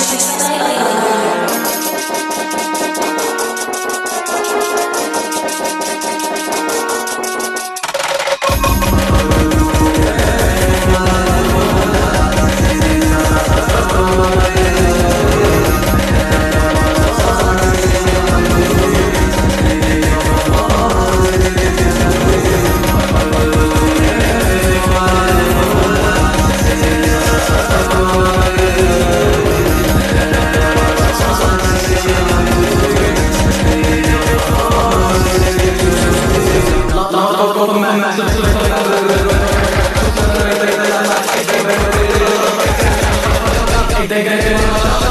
She's like They